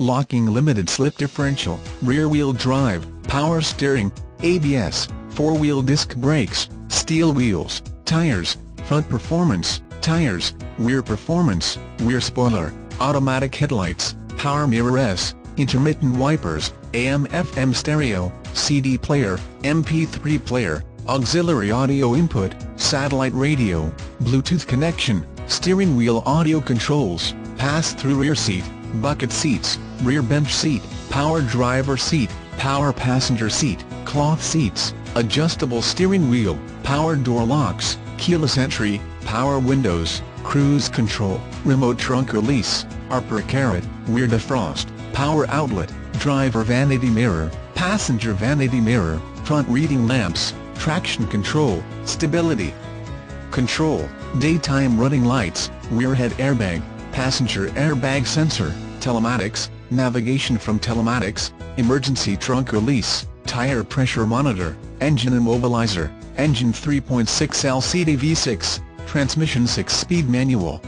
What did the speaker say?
locking limited slip differential, rear-wheel drive, power steering, ABS, four-wheel disc brakes, steel wheels, tires, front performance, tires, rear performance, rear spoiler, automatic headlights, power mirrors, intermittent wipers, AM-FM stereo, CD player, MP3 player, auxiliary audio input, satellite radio, Bluetooth connection, steering wheel audio controls, pass-through rear seat, bucket seats, rear bench seat, power driver seat, power passenger seat, cloth seats, adjustable steering wheel, power door locks, keyless entry, power windows, cruise control, remote trunk release, upper carrot, rear defrost, power outlet, driver vanity mirror, passenger vanity mirror, front reading lamps, traction control, stability control, daytime running lights, rear head airbag, passenger airbag sensor, telematics, navigation from telematics, emergency trunk release, tire pressure monitor, engine immobilizer, engine 3.6 LCD V6, transmission 6-speed manual,